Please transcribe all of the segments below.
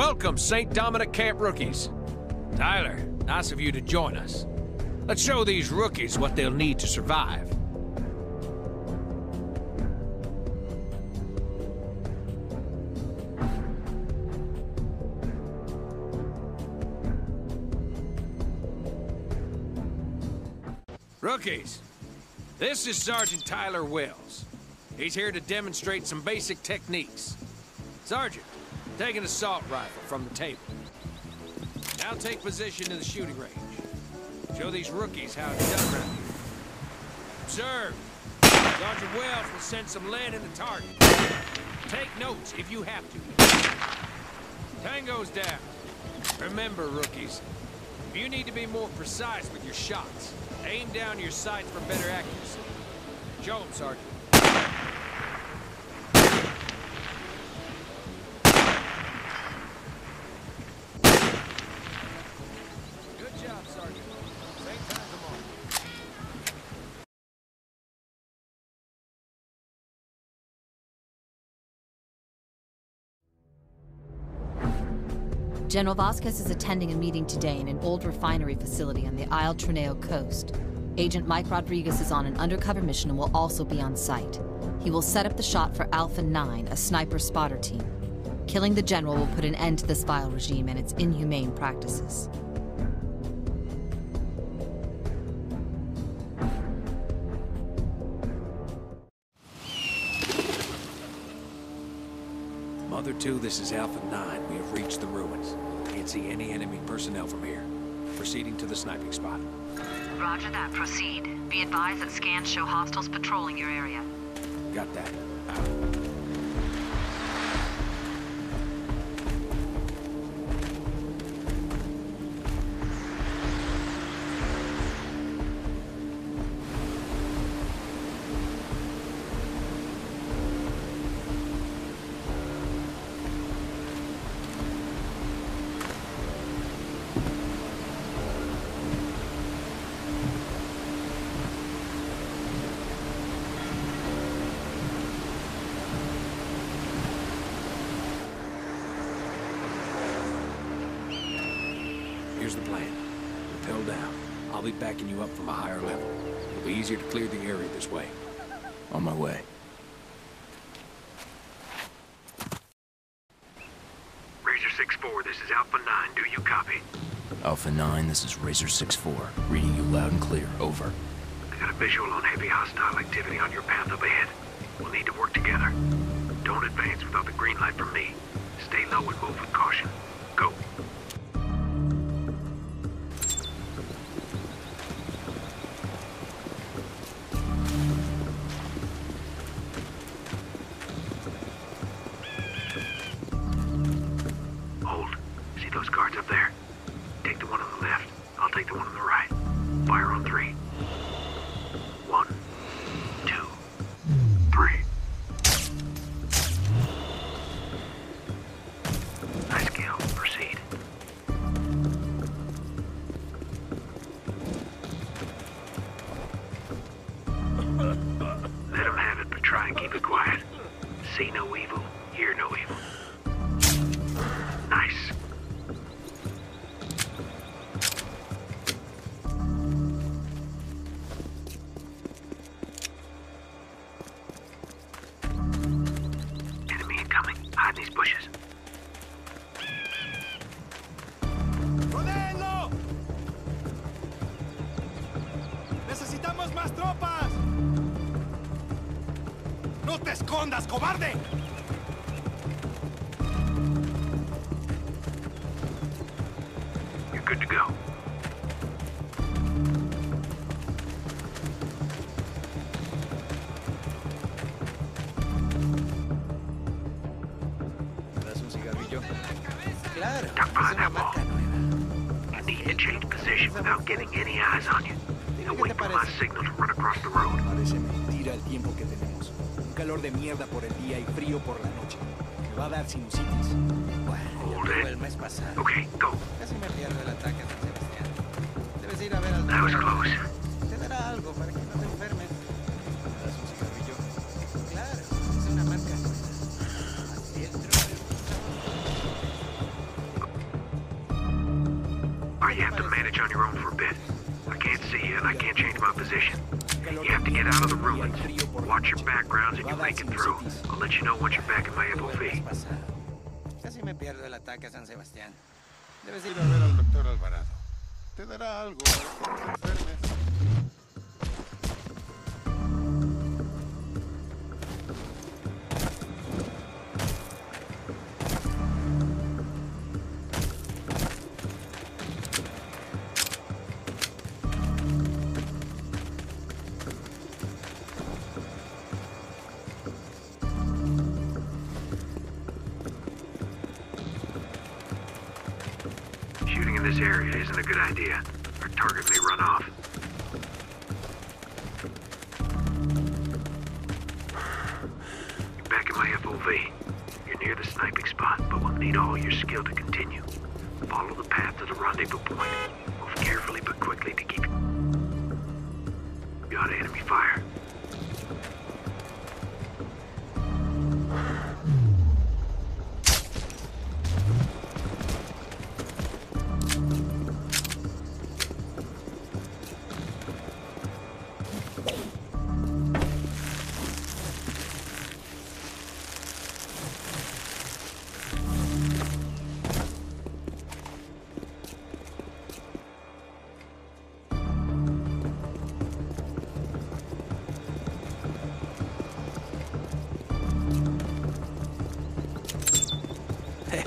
Welcome, St. Dominic Camp rookies. Tyler, nice of you to join us. Let's show these rookies what they'll need to survive. Rookies, this is Sergeant Tyler Wells. He's here to demonstrate some basic techniques. Sergeant, take an assault rifle from the table. Now take position in the shooting range. Show these rookies how it's done around here. Observe. Sergeant Wells will send some lead in the target. Take notes if you have to. Tango's down. Remember, rookies, if you need to be more precise with your shots, aim down your sights for better accuracy. Show 'em, Sergeant. General Vasquez is attending a meeting today in an old refinery facility on the Isla Trueno coast. Agent Mike Rodriguez is on an undercover mission and will also be on site. He will set up the shot for Alpha 9, a sniper spotter team. Killing the general will put an end to this vile regime and its inhumane practices. Mother 2, this is Alpha 9. We have reached the ruins. Can't see any enemy personnel from here. Proceeding to the sniping spot. Roger that. Proceed. Be advised that scans show hostiles patrolling your area. Got that. Backing you up from a higher level. It'll be easier to clear the area this way. On my way. Razor 6-4, this is Alpha 9. Do you copy? Alpha 9, this is Razor 6-4. Reading you loud and clear. Over. I got a visual on heavy hostile activity on your path up ahead. We'll need to work together. Don't advance without the green light from me. Stay low and move with caution. Escondas, cobarde! Signal to run across the road. Parece mentira el tiempo que tenemos. Un calor de mierda por el día y frío por la noche. Me va a dar sinusitis. Bueno, Hold it. el mes pasado. Okay, go. Casi me pierdo el ataque Sebastián. Debes ir a ver al That was doctor. close. Position. You have to get out of the ruins. Watch your backgrounds, and you'll make it through. I'll let you know once you're back in my FOV. Casi me pierdo el ataque a San Sebastián. Debes Ir a ver al doctor Alvarado. Te dará algo isn't a good idea. Our target may run off. You're back in my FOV. You're near the sniping spot, but we'll need all your skill to continue. Follow the path to the rendezvous point. Move carefully but quickly to keep of enemy fire.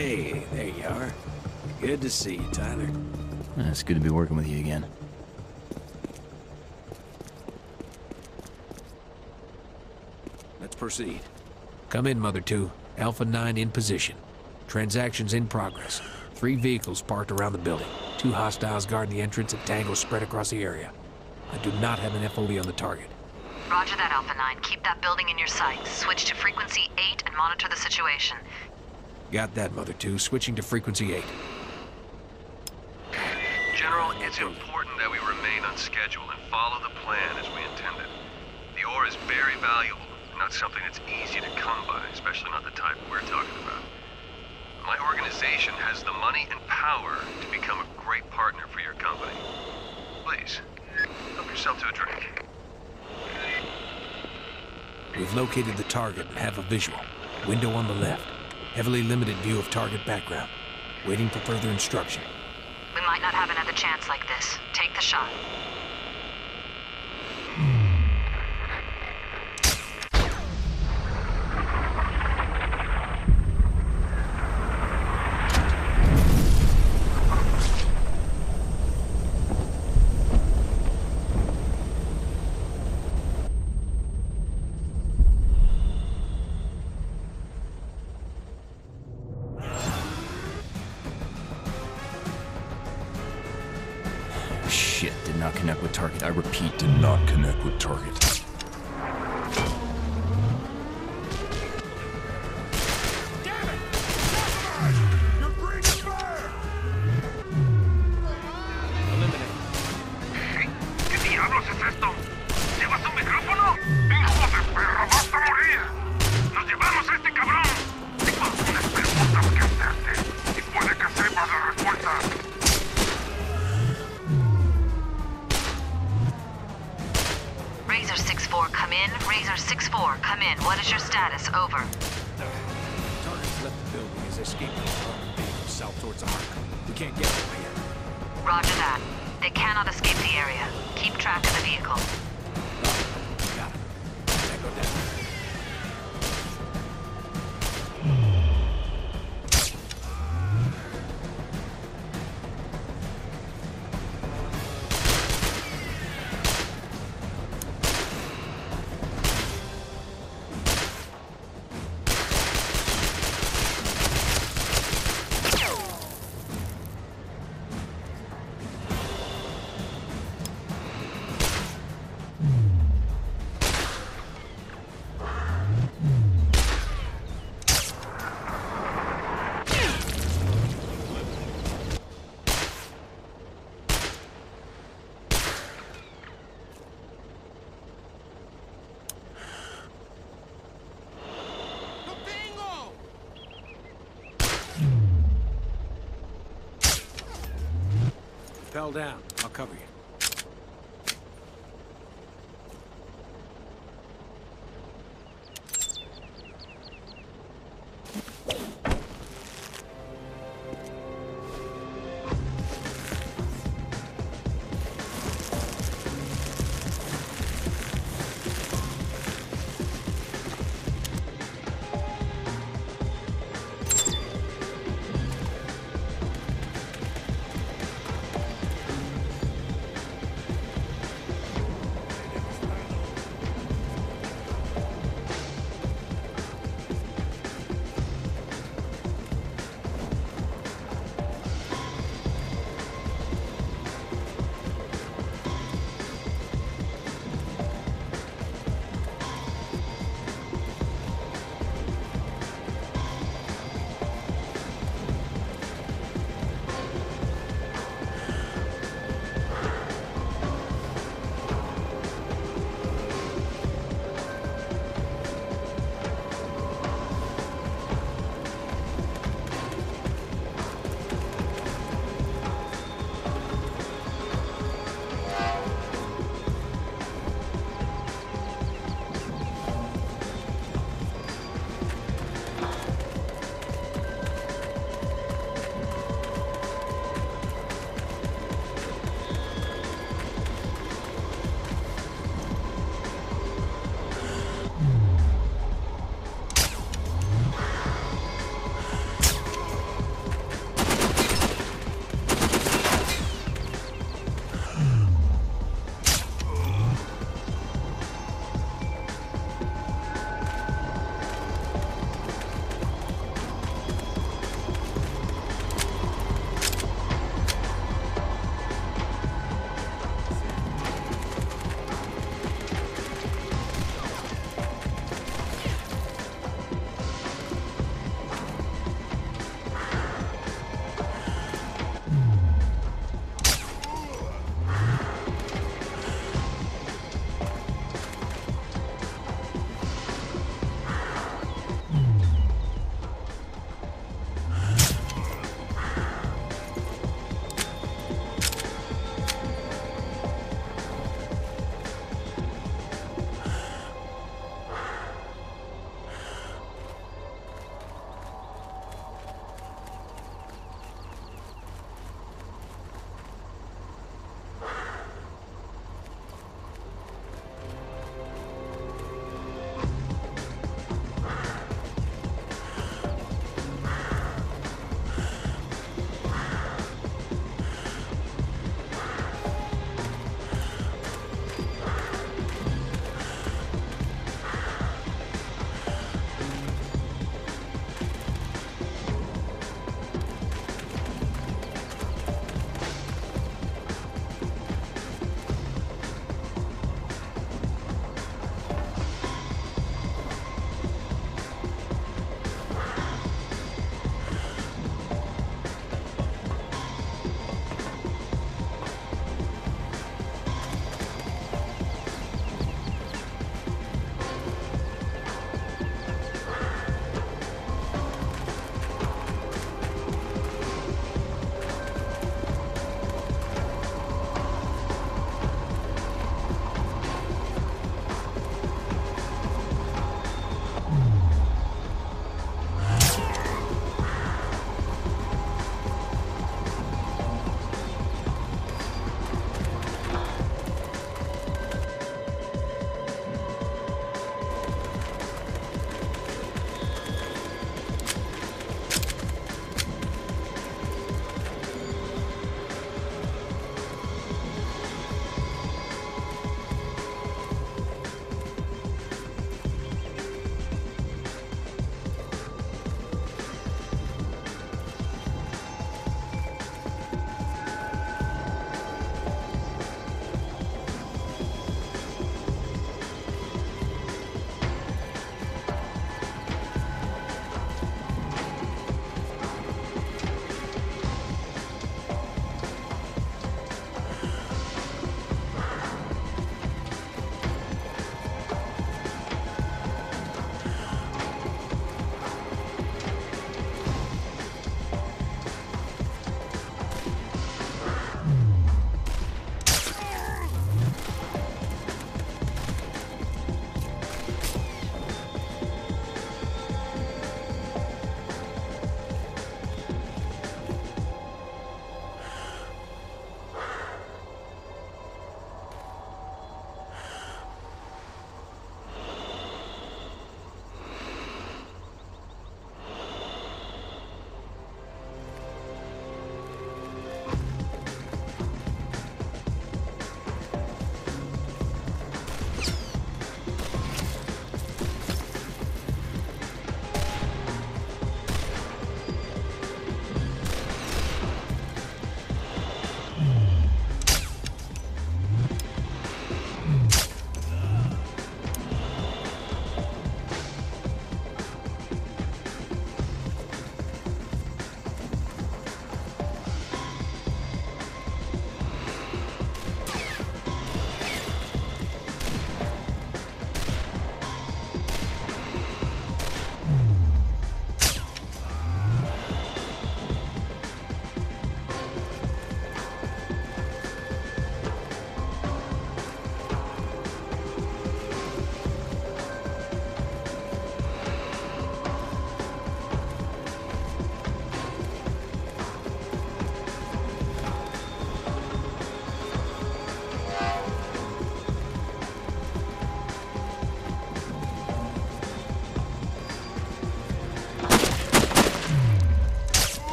Hey, there you are. Good to see you, Tyler. It's good to be working with you again. Let's proceed. Come in, Mother 2. Alpha 9 in position. Transactions in progress. Three vehicles parked around the building. Two hostiles guarding the entrance and tangos spread across the area. I do not have an FOV on the target. Roger that, Alpha 9. Keep that building in your sights. Switch to frequency 8 and monitor the situation. Got that, Mother 2. Switching to frequency 8. General, it's important that we remain on schedule and follow the plan as we intended. The ore is very valuable, and not something that's easy to come by, especially not the type we're talking about. My organization has the money and power to become a great partner for your company. Please, help yourself to a drink. We've located the target and have a visual. Window on the left. Heavily limited view of target background. Waiting for further instruction. We might not have another chance like this. Take the shot. Shit, did not connect with target. I repeat, did not connect with target. In. Razor 6-4, come in. What is your status? Over. Target's left the building as escaping from south towards. We can't get over here. Roger that. They cannot escape the area. Keep track of the vehicle. Got it. Tango down. Rappel down.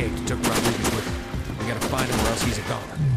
Escaped took Rodriguez with. We gotta find him or else he's a goner.